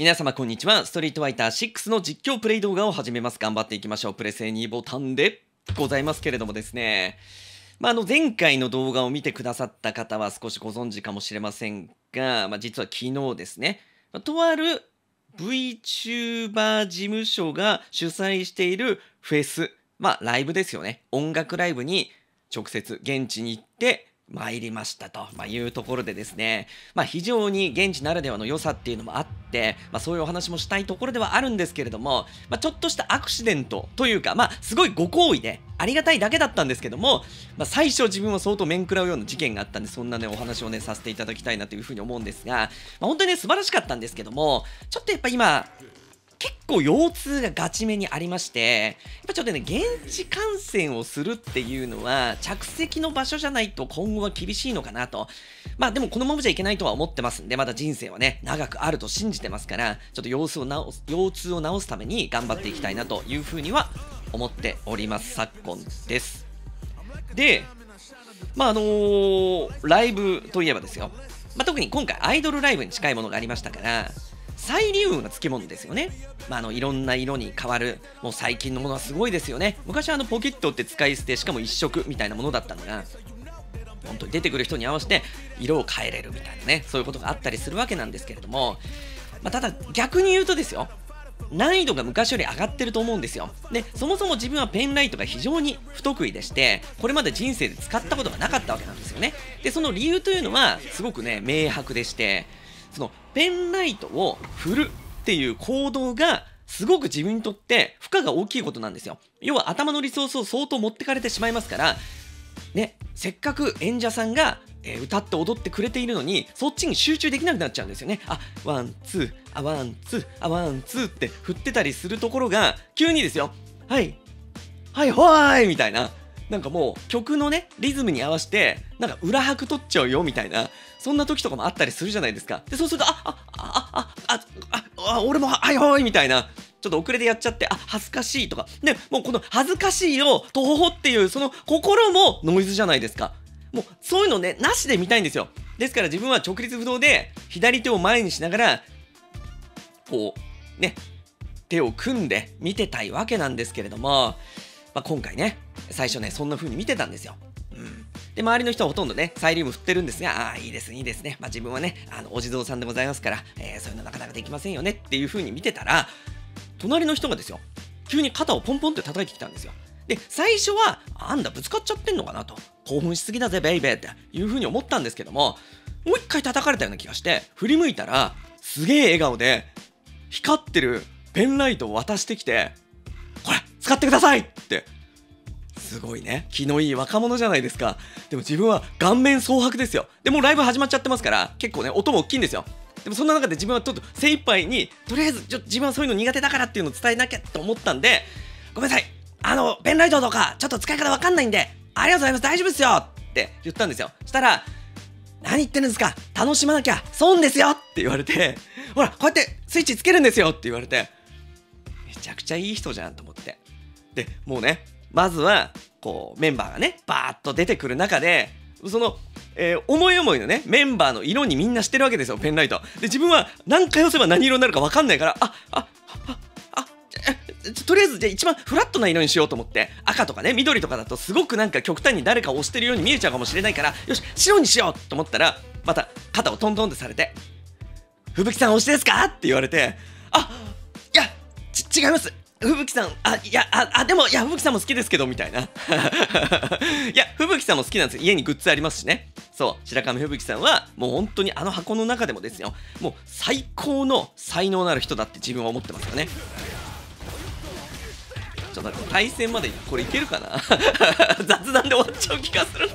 皆様こんにちは。ストリートファイター6の実況プレイ動画を始めます。頑張っていきましょう。プレセ2ボタンでございますけれどもですね。まあ、あの前回の動画を見てくださった方は少しご存知かもしれませんが、まあ、実は昨日ですね、とある VTuber 事務所が主催しているフェス、まあライブですよね。音楽ライブに直接現地に行って参りましたと、まいうところでですね、まあ、非常に現地ならではの良さっていうのもあって、まあ、そういうお話もしたいところではあるんですけれども、まあ、ちょっとしたアクシデントというか、まあ、すごいご好意でありがたいだけだったんですけども、ま、最初自分は相当面食らうような事件があったんでそんなねお話をねさせていただきたいなというふうに思うんですが、ま、本当にね素晴らしかったんですけどもちょっとやっぱ今結構腰痛がガチめにありましてやっぱちょっとね現地観戦をするっていうのは着席の場所じゃないと今後は厳しいのかなと。まあでもこのままじゃいけないとは思ってますんでまだ人生はね長くあると信じてますからちょっと腰痛を治す腰痛を治すために頑張っていきたいなというふうには思っております昨今です。でまああのー、ライブといえばですよ、まあ、特に今回アイドルライブに近いものがありましたからサイリウムが付き物ですよね。まあ、あのいろんな色に変わる、もう最近のものはすごいですよね。昔はあのポケットって使い捨て、しかも1色みたいなものだったのが、本当に出てくる人に合わせて色を変えれるみたいなね、そういうことがあったりするわけなんですけれども、まあ、ただ逆に言うとですよ、難易度が昔より上がってると思うんですよ。で、そもそも自分はペンライトが非常に不得意でして、これまで人生で使ったことがなかったわけなんですよね。で、その理由というのは、すごくね、明白でして、そのペンライトを振るっていう行動がすごく自分にとって負荷が大きいことなんですよ。要は頭のリソースを相当持ってかれてしまいますから、ね、せっかく演者さんが、え、歌って踊ってくれているのに、そっちに集中できなくなっちゃうんですよね。あ、ワン、ツー、あ、ワン、ツー、あ、ワン、ツーって振ってたりするところが、急にですよ。はい、はい、ほーいみたいな。なんかもう曲のねリズムに合わせてなんか裏拍取っちゃうよみたいなそんな時とかもあったりするじゃないですか。でそうするとああああああ俺もはいはいみたいな。ちょっと遅れてやっちゃってあ恥ずかしいとか。でもうこの恥ずかしいをとほほっていうその心もノイズじゃないですか。もうそういうのねなしで見たいんですよ。ですから自分は直立不動で左手を前にしながらこうね手を組んで見てたいわけなんですけれどもまあ、今回ね、最初ね、そんな風に見てたんですよ。で、周りの人はほとんどね、サイリウム振ってるんですが、ああ、いいですね、いいですね。まあ、自分はね、あの、お地蔵さんでございますから、えー、そういうのなかなかできませんよねっていう風に見てたら、隣の人がですよ、急に肩をポンポンって叩いてきたんですよ。で、最初は、あんだ、ぶつかっちゃってんのかなと。興奮しすぎだぜ、ベイベーっていう風に思ったんですけども、もう一回叩かれたような気がして、振り向いたら、すげえ笑顔で、光ってるペンライトを渡してきて、これ使ってくださいってすごいね。気のいい若者じゃないですか。でも自分は顔面蒼白ですよ。でもライブ始まっちゃってますから結構ね音も大きいんですよ。でもそんな中で自分はちょっと精一杯にとりあえずちょ自分はそういうの苦手だからっていうのを伝えなきゃと思ったんでごめんなさい。あのペンライトとかちょっと使い方わかんないんでありがとうございます。大丈夫ですよ。って言ったんですよ。したら何言ってるんですか。楽しまなきゃ。損ですよ。って言われてほらこうやってスイッチつけるんですよ。って言われてめちゃくちゃいい人じゃんと思って。でもうねまずはこうメンバーがねバーッと出てくる中でその、えー、思い思いのねメンバーの色にみんなしてるわけですよペンライトで自分は何回押せば何色になるか分かんないからああああとりあえずじゃあ一番フラットな色にしようと思って赤とかね緑とかだとすごくなんか極端に誰か押してるように見えちゃうかもしれないからよし白にしようと思ったらまた肩をトントンってされて「吹雪さん推しですか?」って言われて「あいやち違います吹雪さん、あ、いや、あ、あでも、いや、吹雪さんも好きですけど、みたいな。いや、吹雪さんも好きなんですよ。家にグッズありますしね。そう、白神吹雪さんは、もう本当にあの箱の中でもですよ、もう最高の才能のある人だって自分は思ってますよね。ちょっと対戦までこれいけるかな？雑談で終わっちゃう気がするね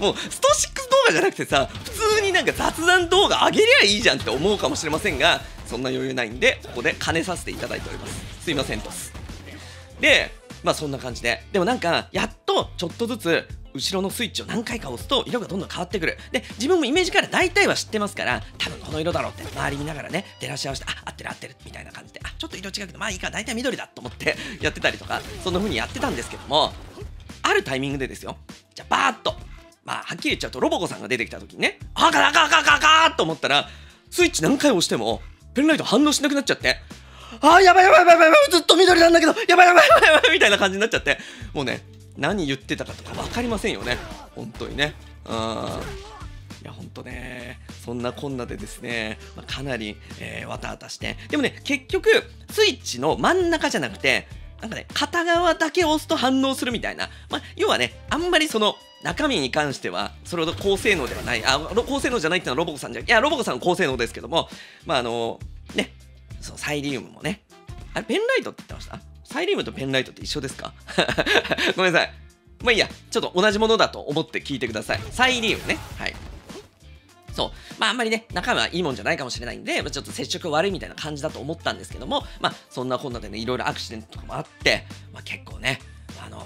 もうスト6動画じゃなくてさ普通になんか雑談動画上げりゃいいじゃんって思うかもしれませんがそんな余裕ないんでここで兼ねさせていただいております。すいませんと。でまあそんな感じで。でもなんかやっとちょっとずつ後ろのスイッチを何回か押すと色がどんどん変わってくる。で自分もイメージから大体は知ってますから多分この色だろうって周り見ながらね照らし合わせてあ合ってる合ってるみたいな感じであちょっと色違うけどまあいいか大体緑だと思って やってたりとかそんな風にやってたんですけどもあるタイミングでですよじゃあバーッとまあはっきり言っちゃうとロボコさんが出てきた時にねあかあかあかあかあかと思ったらスイッチ何回押してもペンライト反応しなくなっちゃって。あーやばいやばいやばいやばいずっと緑なんだけどやばいやばいやばいやばいみたいな感じになっちゃって。もうね何言ってたかとか分かりませんよね。本当にね。うんいや本当ね。そんなこんなでですね、まあ、かなり、えー、わたわたして。でもね結局スイッチの真ん中じゃなくてなんかね片側だけ押すと反応するみたいな、まあ、要はねあんまりその中身に関してはそれほど高性能ではない。あ高性能じゃないっていうのはロボコさんじゃいやロボコさんは高性能ですけどもまああのねそうサイリウムもね。あれペンライトって言ってました？サイリウムとペンライトって一緒ですか？ごめんなさい。まあいいや。ちょっと同じものだと思って聞いてください。サイリウムね。はい。そう。まああんまりね、中身はいいもんじゃないかもしれないんで、まあ、ちょっと接触悪いみたいな感じだと思ったんですけども、まあそんなこんなでね、いろいろアクシデントとかもあって、まあ結構ね、あの、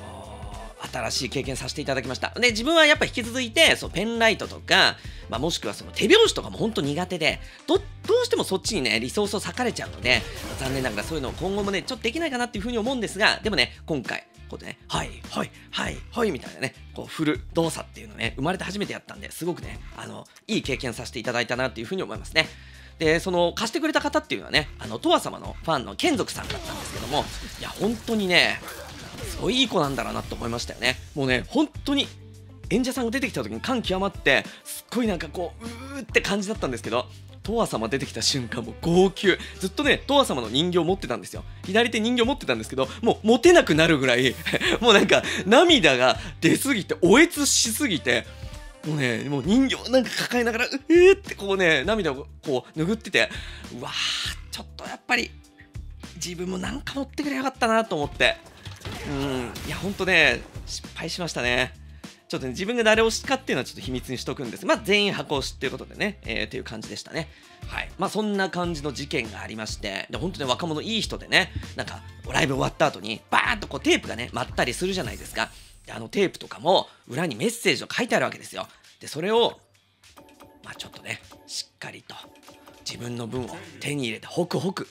新しい経験させていただきました。で、自分はやっぱ引き続いて、そう、ペンライトとか、まあ、もしくはその手拍子とかも本当苦手で、ど、どうしてもそっちにね、リソースを割かれちゃうので、残念ながらそういうのを今後もね、ちょっとできないかなっていうふうに思うんですが、でもね、今回、こうね、はい、はい、はい、はいみたいなね、こう振る動作っていうのね、生まれて初めてやったんで、すごくね、あの、いい経験させていただいたなっていうふうに思いますね。で、その貸してくれた方っていうのはね、あの、とわ様のファンの眷属さんだったんですけども、いや、本当にね、ごいいい子なんだろうなと思いましたよね。もうね、本当に演者さんが出てきた時に感極まってすっごいなんかこううーって感じだったんですけどトワ様出てきた瞬間も号泣。ずっとねトワ様の人形持ってたんですよ。左手人形持ってたんですけどもう持てなくなるぐらい もうなんか涙が出すぎておえつしすぎてもうねもう人形なんか抱えながらうえーってこうね涙をこう拭っててうわーちょっとやっぱり自分もなんか持ってくれよかったなと思って。うんいやほんとね失敗しましたねちょっとね、自分が誰推しかっていうのはちょっと秘密にしとくんです。まあ、全員箱推しっていうことでね、えー、っていう感じでしたね。はい。まあ、そんな感じの事件がありまして、で、本当に若者いい人でね、なんか、ライブ終わった後に、バーンとこうテープがね、舞ったりするじゃないですか。で、あのテープとかも、裏にメッセージを書いてあるわけですよ。で、それを、まあ、ちょっとね、しっかりと、自分の分を手に入れて、ホクホク。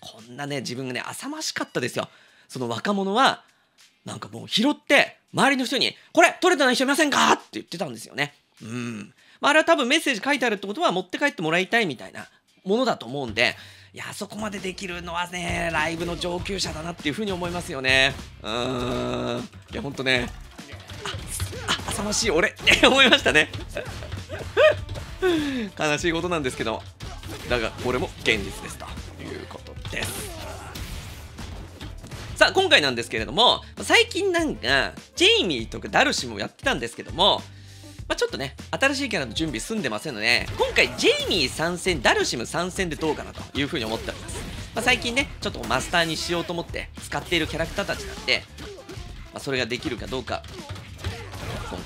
こんなね、自分がね、浅ましかったですよ。その若者は、なんかもう拾って周りの人に「これ取れたない人いませんか?」って言ってたんですよね。うん、まあ、あれは多分メッセージ書いてあるってことは持って帰ってもらいたいみたいなものだと思うんでいやそこまでできるのはねライブの上級者だなっていうふうに思いますよね。うんいやほんとねああ浅ましい俺って 思いましたね。悲しいことなんですけどだがこれも現実ですと今回なんですけれども最近なんかジェイミーとかダルシムをやってたんですけどもまあ、ちょっとね、新しいキャラの準備済んでませんので、今回、ジェイミー参戦、ダルシム参戦でどうかなというふうに思っております。まあ、最近ね、ちょっとマスターにしようと思って使っているキャラクターたちなんで、まあ、それができるかどうか、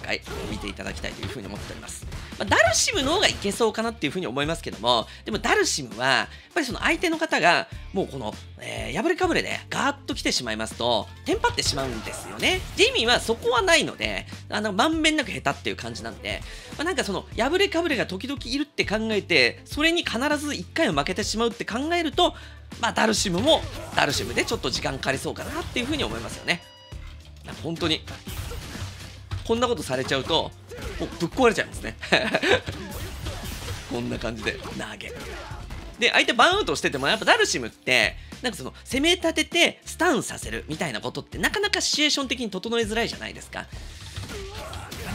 回見ていただきたいというふうに思っております。まあ、ダルシムの方がいけそうかなっていうふうに思いますけども、でもダルシムは、やっぱりその相手の方が、もうこの、えー、破れかぶれでガーッと来てしまいますと、テンパってしまうんですよね。ジェイミーはそこはないので、あの、まんべんなく下手っていう感じなんで、まあ、なんかその、破れかぶれが時々いるって考えて、それに必ず1回は負けてしまうって考えると、まあ、ダルシムも、ダルシムでちょっと時間かかりそうかなっていうふうに思いますよね。本当に、こんなことされちゃうと、もうぶっ壊れちゃいますね。こんな感じで投げ。で相手バウンアウトしててもやっぱダルシムってなんかその攻め立ててスタンさせるみたいなことってなかなかシチュエーション的に整えづらいじゃないですか。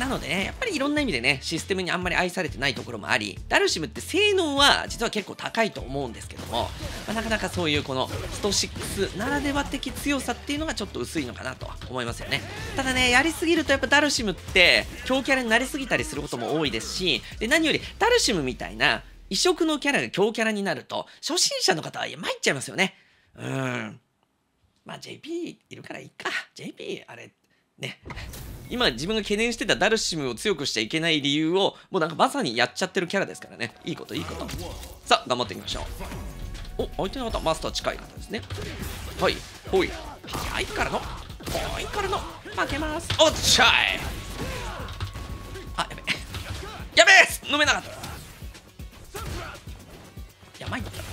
なのでね、やっぱりいろんな意味でね、システムにあんまり愛されてないところもあり、ダルシムって性能は実は結構高いと思うんですけども、まあ、なかなかそういうこのスト6ならでは的強さっていうのがちょっと薄いのかなと思いますよね。ただね、やりすぎるとやっぱダルシムって強キャラになりすぎたりすることも多いですし、で何よりダルシムみたいな異色のキャラが強キャラになると、初心者の方は参っちゃいますよね。うん。まあ JP いるからいいか。JP あれ、ね。今自分が懸念してたダルシムを強くしちゃいけない理由をもうなんかまさにやっちゃってるキャラですからね。いいこといいこと。さあ頑張っていきましょう。お相手の方マスター近い方ですね。はいほい。はいからの。はいからの。負けます。おっしゃい。あやべやべえ。飲めなかった。やばいんだった。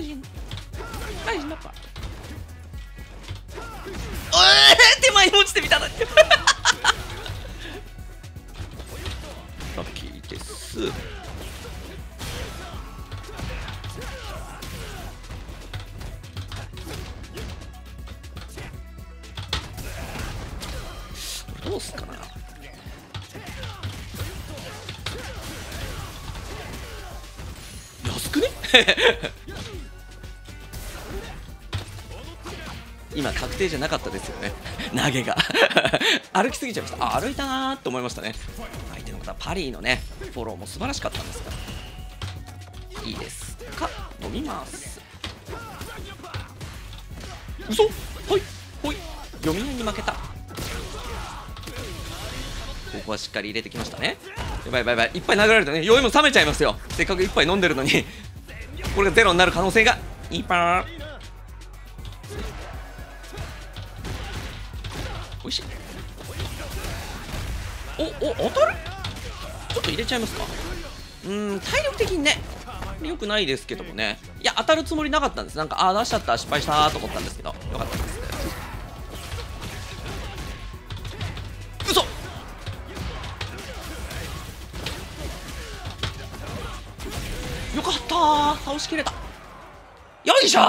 えー、手前に落ちてみたのにラッキーですどうすかな安くね定じゃなかったですよね投げが歩きすぎちゃいましたあ歩いたなーって思いましたね相手の方パリーのねフォローも素晴らしかったんですがいいですか飲みます嘘ほいほい読み合いに負けたここはしっかり入れてきましたねやばいやばいやばいいっぱい殴られるとね酔いも冷めちゃいますよせっかく一杯飲んでるのにこれがゼロになる可能性がいいパーいし。いおお当たる？ちょっと入れちゃいますか。うん体力的にね。よくないですけどもね。いや当たるつもりなかったんです。なんかああ出しちゃった失敗したと思ったんですけど。よかったです。嘘！よかった倒しきれた。よいしょ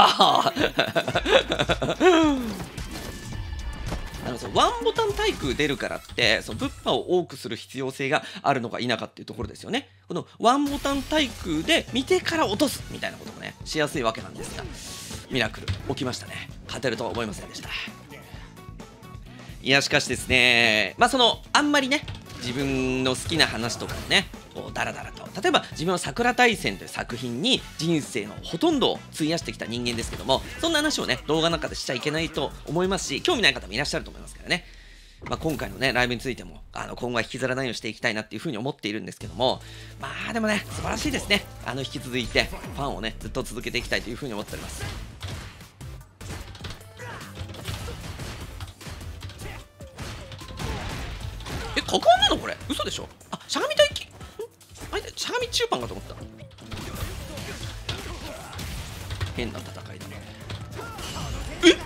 のそのワンボタン対空出るからってその物販を多くする必要性があるのか否かっていうところですよね。このワンボタン対空で見てから落とすみたいなこともねしやすいわけなんですがミラクル起きましたね。勝てるとは思いませんでした。いやしかしですねまあそのあんまりね自分の好きな話とかをねこうダラダラと例えば自分は「桜大戦」という作品に人生のほとんどを費やしてきた人間ですけどもそんな話をね動画の中でしちゃいけないと思いますし興味ない方もいらっしゃると思いますからねまあ、今回のね、ライブについても、あの、今後は引きずらないようにしていきたいなっていうふうに思っているんですけども、まあでもね、素晴らしいですね。あの、引き続いて、ファンをね、ずっと続けていきたいというふうに思っております。え、果敢なのこれ？嘘でしょ？あ、しゃがみ待機あれしゃがみ中パンかと思った。変な戦いだね。え？っ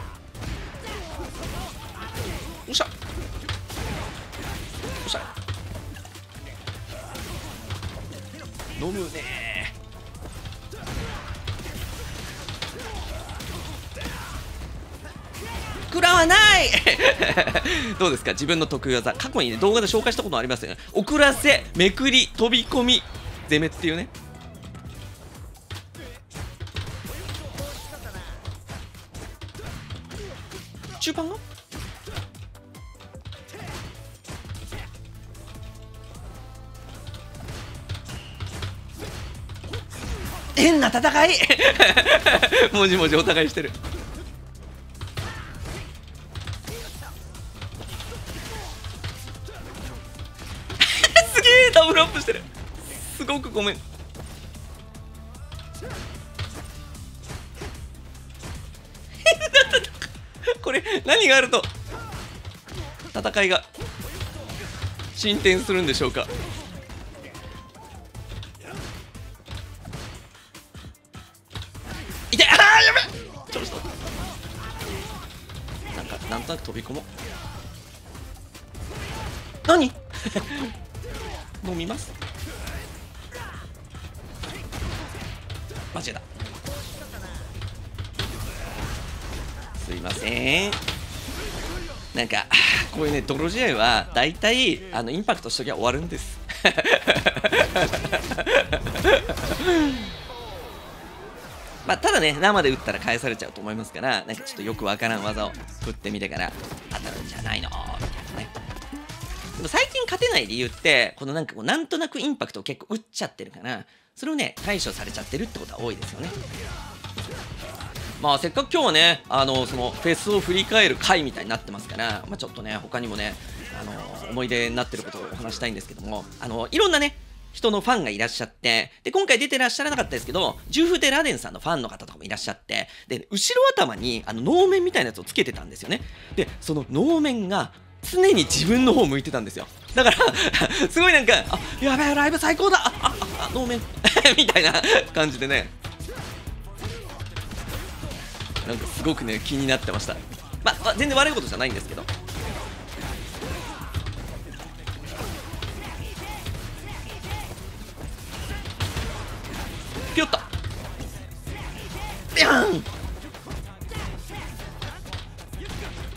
おっしゃおっしゃ飲むねない。どうですか？自分の得意技。過去にね動画で紹介したことありますよね。遅らせめくり飛び込み。攻めっていうね。中盤が？変な戦い。もじもじお互いしてるごめん。これ何があると戦いが進展するんでしょうか。痛いあーやべちょっと。なんかなんとなく飛び込もう。何？飲みます？なんかこういうね泥試合は大体あのインパクトしときゃ終わるんです まあ、ただね、生で打ったら返されちゃうと思いますから、なんかちょっとよくわからん技を振ってみてから当たるんじゃないのみたいなね。でも最近勝てない理由って、このなんかこうなんとなくインパクトを結構打っちゃってるから、それをね、対処されちゃってるってことは多いですよね。まあせっかく今日はね、あのそのフェスを振り返る回みたいになってますから、まあ、ちょっとね、他にもね、あの思い出になってることをお話したいんですけども、あのいろんなね、人のファンがいらっしゃって、で、今回出てらっしゃらなかったですけど、ジューフ・デ・ラデンさんのファンの方とかもいらっしゃって、で、後ろ頭にあの能面みたいなやつをつけてたんですよね。で、その能面が常に自分の方向いてたんですよ。だから、すごいなんか、あ、やべえ、ライブ最高だあ、あ、あ、能面 みたいな感じでね、なんかすごくね、気になってました。まあ、まあ全然悪いことじゃないんですけど。ピヨッと。ビャン。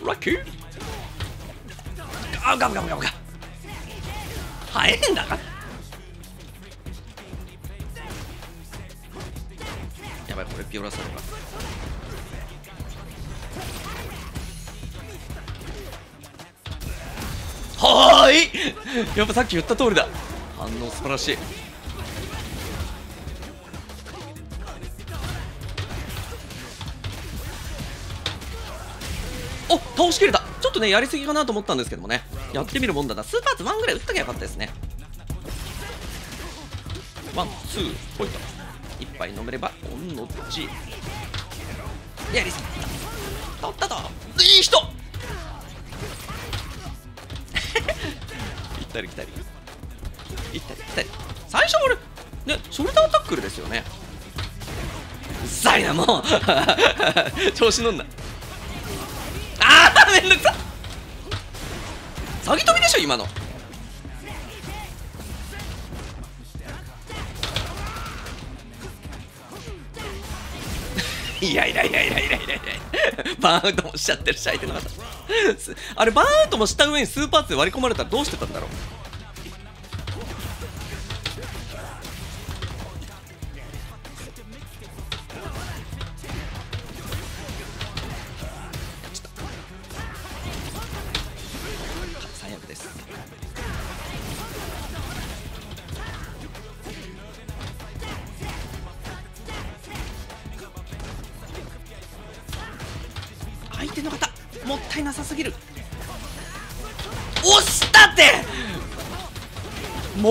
ラッキー。あガブガブガブガブ。早いんだかやばいこれピオラさんが。い。やっぱさっき言った通りだ。反応素晴らしい。お倒しきれた。ちょっとねやりすぎかなと思ったんですけどもね。やってみるもんだな。スーパーツ1ぐらい打っときゃよかったですね。ワンツーポイント。一杯飲めればオンのちやりすぎた。取ったといい人。たり来たり。行ったり来たり。最初俺ねショルダータックルですよね。うっさいなもう。調子乗んな。ああめんどくさ詐欺飛びでしょ今の。いやいやいやいやいやいやいや。バーンアウトもしちゃってるし相手の方。あれバーンアウトもした上にスーパーツで割り込まれたらどうしてたんだろう。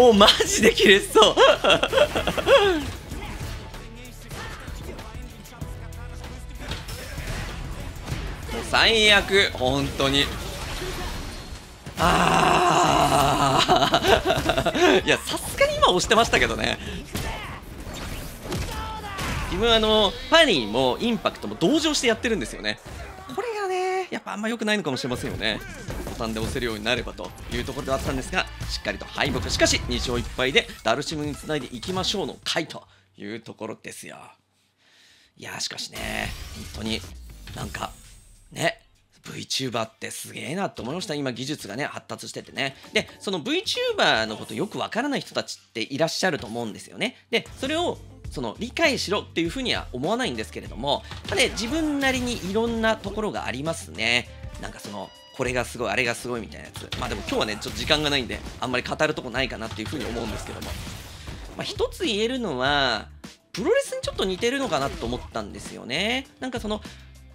もうマジで切れそう。最悪本当に。ああ いやさすがに今押してましたけどね。自分あのファニーもインパクトも同情してやってるんですよね。これがねやっぱあんま良くないのかもしれませんよね。ボタンで押せるようになればというところではあったんですがしっかりと敗北。しかし2勝1敗でダルシムにつないでいきましょうの回というところですよ。いやーしかしね本当になんかね VTuber ってすげえなと思いました。今技術がね発達しててね。でその VTuber のことよくわからない人たちっていらっしゃると思うんですよね。でそれをその理解しろっていうふうには思わないんですけれども、まあね、自分なりにいろんなところがありますね。なんかそのこれがすごいあれがすごいみたいなやつ。まあでも今日はねちょっと時間がないんであんまり語るとこないかなっていうふうに思うんですけども。まあ一つ言えるのはプロレスにちょっと似てるのかなと思ったんですよね。なんかその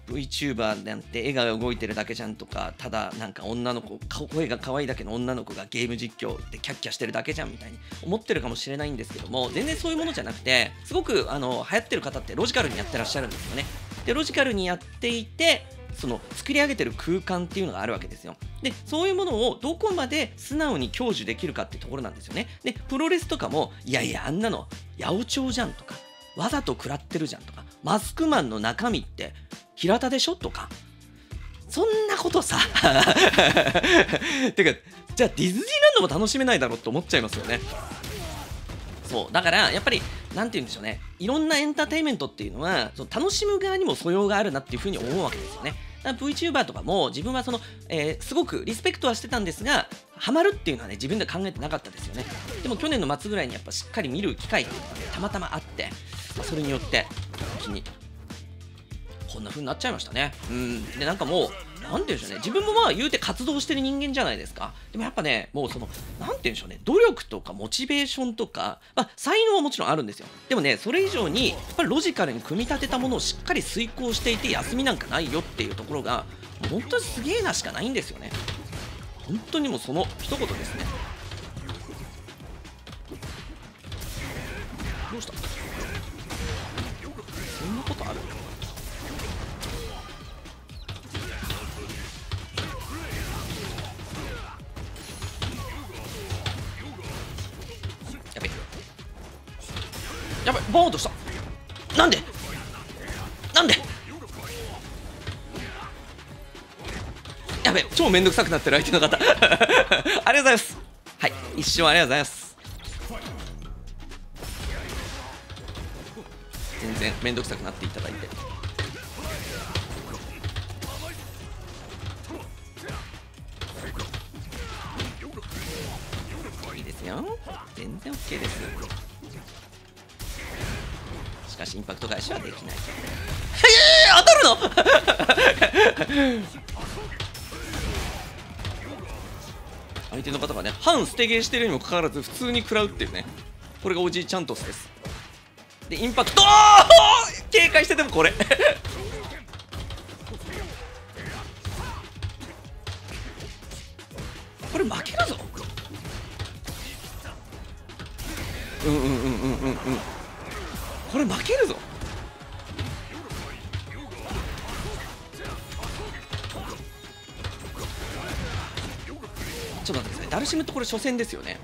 VTuber なんて絵が動いてるだけじゃんとかただなんか女の子顔声が可愛いだけの女の子がゲーム実況でキャッキャしてるだけじゃんみたいに思ってるかもしれないんですけども全然そういうものじゃなくてすごくあの流行ってる方ってロジカルにやってらっしゃるんですよね。でロジカルにやっていてその作り上げてる空間っていうのがあるわけですよ。でそういうものをどこまで素直に享受できるかってところなんですよね。でプロレスとかもいやいやあんなの八百長じゃんとかわざと食らってるじゃんとかマスクマンの中身って平田でしょとかそんなことさ てかじゃあディズニーランドも楽しめないだろうって思っちゃいますよね。そうだからやっぱりなんて言うんでしょうねいろんなエンターテインメントっていうのはその楽しむ側にも素養があるなっていうふうに思うわけですよね VTuber とかも自分はその、えーすごくリスペクトはしてたんですがハマるっていうのはね自分で考えてなかったですよねでも去年の末ぐらいにやっぱしっかり見る機会っていうのがねたまたまあって、まあそれによって一気にこんな風になっちゃいましたね。うん。で、なんかもう、なんて言うんでしょうね。自分もまあ言うて活動してる人間じゃないですか。でもやっぱね、もうその、なんて言うんでしょうね。努力とかモチベーションとか、まあ才能はもちろんあるんですよ。でもね、それ以上に、やっぱりロジカルに組み立てたものをしっかり遂行していて、休みなんかないよっていうところが、本当にすげえなしかないんですよね。本当にもうその一言ですね。どうした？そんなことある？ボーンとした。なんで？なんで？やべ超めんどくさくなってる相手の方。ありがとうございます。はい。一生ありがとうございます。全然めんどくさくなっていただいて。いいですよ。全然 OK です。しかしインパクト返しはできない。えー、当たるの？相手の方がね反捨てゲーしてるにもかかわらず普通に食らうっていうね。これがおじいちゃんとスです。でインパクト！警戒しててもこれ。シムってこれ初戦ですよね。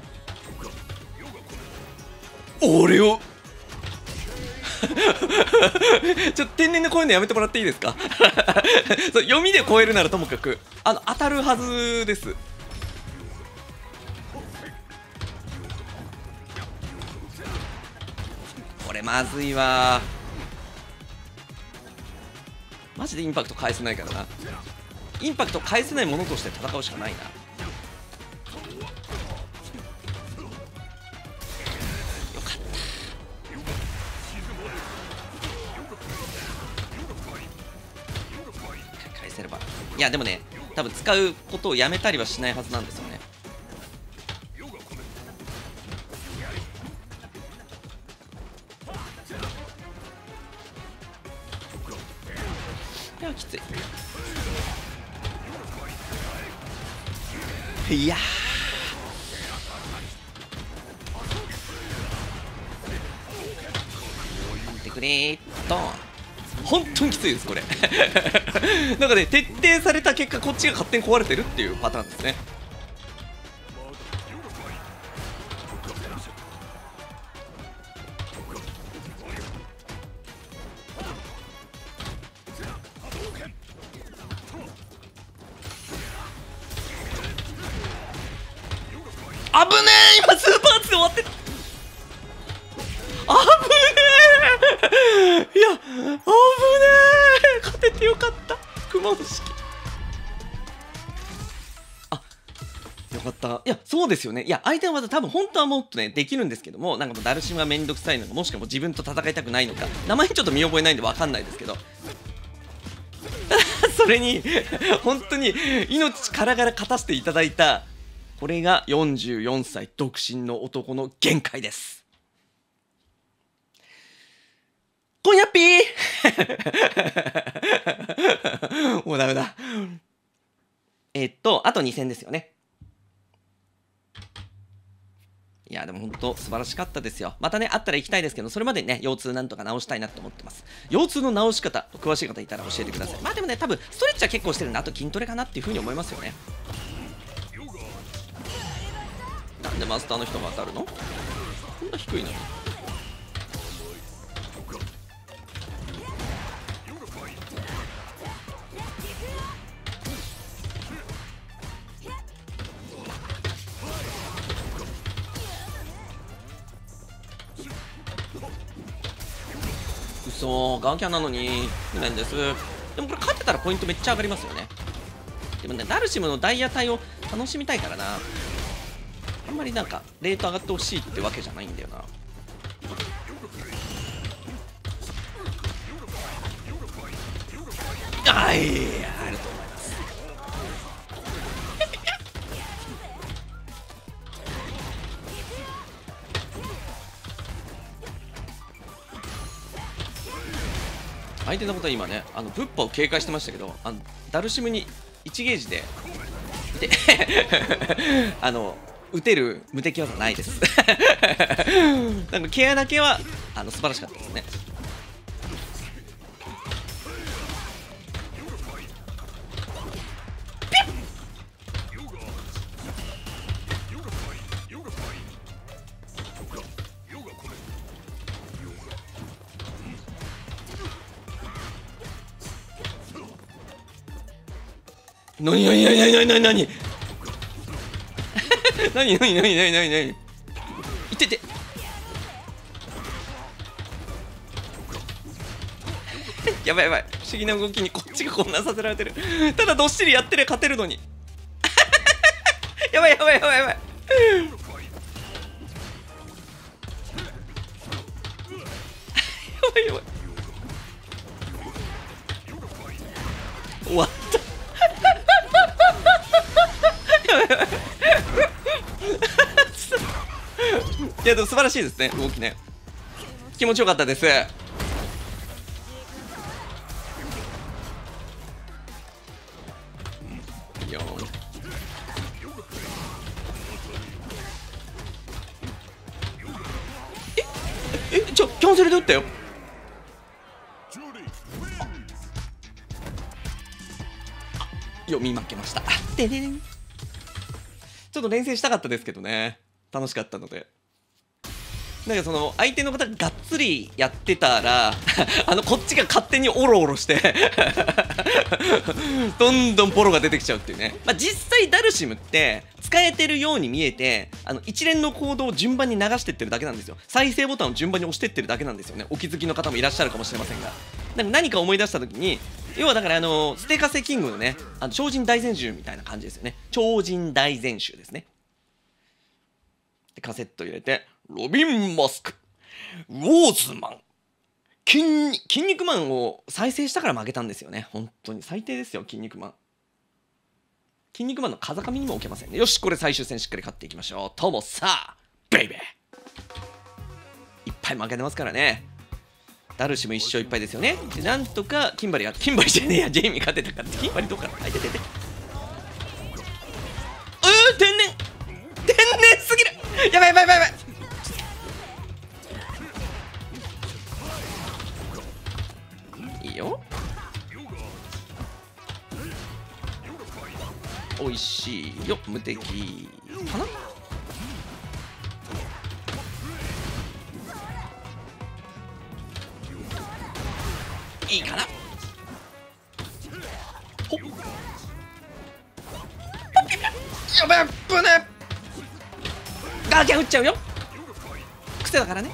俺を。ちょっと天然でこういうのやめてもらっていいですか？そう読みで超えるならともかく。あの当たるはずです。これまずいわ。マジでインパクト返せないからな。インパクト返せないものとして戦うしかないないやでもね多分使うことをやめたりはしないはずなんですよね。いやきつい。いや。ついですこれ。なんかね徹底された結果こっちが勝手に壊れてるっていうパターンですね。ですよねいや相手はまた多分本当はもっとねできるんですけどもなんかもうダルシムがめんどくさいのかもしくはもう自分と戦いたくないのか名前ちょっと見覚えないんで分かんないですけど それに本当に命からがら勝たせていただいたこれが44歳独身の男の限界です。こんやっぴー もうダメだ。えっと、あと2戦ですよね。いや、でも本当素晴らしかったですよ。またね、あったら行きたいですけど、それまでね、腰痛なんとか治したいなと思ってます。腰痛の治し方、詳しい方いたら教えてください。まあでもね、多分、ストレッチは結構してるんで、あと筋トレかなっていうふうに思いますよね。なんでマスターの人が当たるの？こんな低いのにガンキャンなのに無念です。でもこれ勝ってたらポイントめっちゃ上がりますよね。でもねダルシムのダイヤ隊を楽しみたいからな。あんまりなんかレート上がってほしいってわけじゃないんだよな。あいや。相手のことは今ねあのブッパを警戒してましたけどあのダルシムに1ゲージでで あの打てる無敵技ないです。なんかケアだけはあの素晴らしかったですね。なになになになになになになになになになになになになにいててやばいやばい不思議な動きにこっちが混乱させられてるただどっしりやってりゃ勝てるのにやばいやばいやばいやばいやでも素晴らしいですね動きね。気持ちよかったです。よええちょキャンセルで打ったよ。読み負けました。ででちょっと連戦したかったですけどね。楽しかったので。なんかその相手の方ががっつりやってたら あのこっちが勝手にオロオロして どんどんポロが出てきちゃうっていうね、まあ、実際ダルシムって使えてるように見えてあの一連の行動を順番に流してってるだけなんですよ。再生ボタンを順番に押してってるだけなんですよね。お気づきの方もいらっしゃるかもしれませんが。なんか何か思い出した時に要はだからあのステカセキングのねあの超人大全集みたいな感じですよね。超人大全集ですね。でカセット入れて。ロビン・マスク。ウォーズマン。筋筋肉マンを再生したから負けたんですよね。本当に。最低ですよ筋肉マン。筋肉マンの風上にも置けませんね。よしこれ最終戦しっかり勝っていきましょう。ともさベイベー。いっぱい負けてますからね。ダルシム1勝1敗ですよね。でなんとかキンバリがキンバリじゃねえや。ジェイミー勝てたから。キンバリどっからあいてててうー天然。天然すぎる。やばいやばいやばい。よ無敵。かな？いいかな？ほっ。やばいぶねガーキャン打っちゃうよ。癖だからね。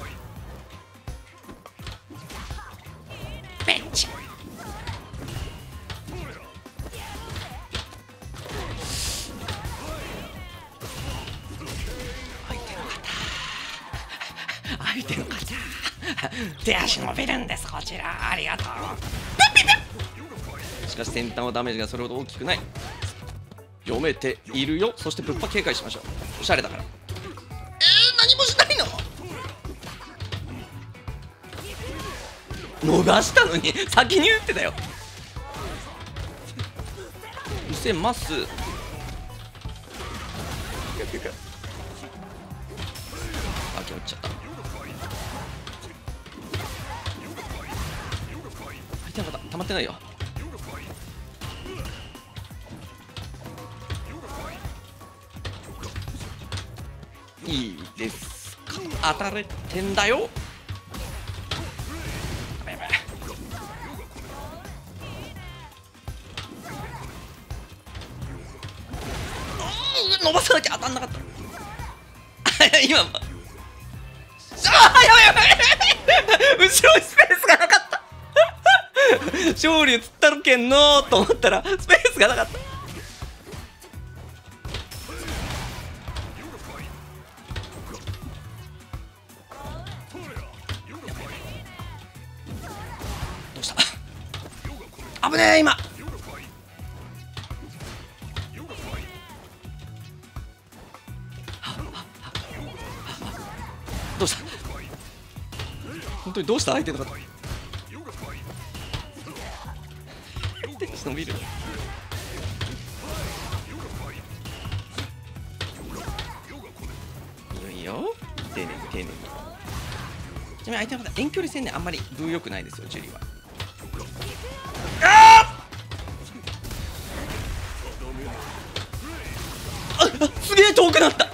んです。こちらありがとう。しかし先端はダメージがそれほど大きくない。読めているよ。そしてぶっぱ警戒しましょう。おしゃれだから。えー、何もしないの？逃したのに？先に打ってたよ。見せますってないよ。いいですか。当たれてんだよ。伸ばさなきゃ当たんなかった。今あやばいやばい後ろ勝利つったるけんのと思ったらスペースがなかった。どうした？危ねえ今。どうした？本当にどうした？相手の方。伸びる。いいよ。いよ丁寧に丁寧に。ちなみに相手の方遠距離戦ねあんまり分良くないですよジュリは。ああ すげえ遠くなった。あ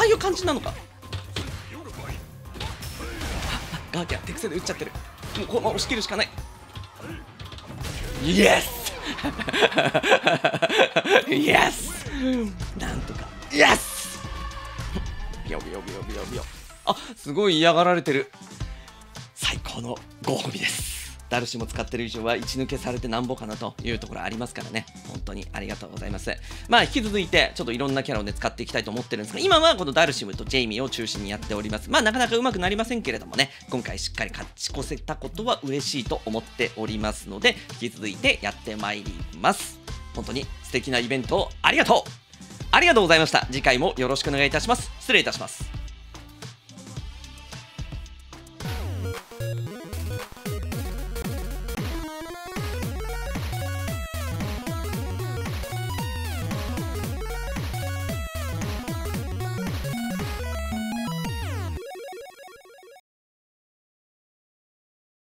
あいう感じなのか。あガーキャ手癖で打っちゃってる。もうこのまま押し切るしかない。イエスイエスなんとか。イエスビヨビヨビヨビヨビヨ。あすごい嫌がられてる。最高のご褒美です。ダルシも使ってる以上は一抜けされてなんぼかなというところありますからね。本当にありがとうございます。まあ引き続いてちょっといろんなキャラをね使っていきたいと思ってるんですが今はこのダルシムとジェイミーを中心にやっております。まあなかなかうまくなりませんけれどもね今回しっかり勝ち越せたことは嬉しいと思っておりますので引き続いてやってまいります。本当に素敵なイベントをありがとう。ありがとうございました。次回もよろしくお願いいたします。失礼いたします。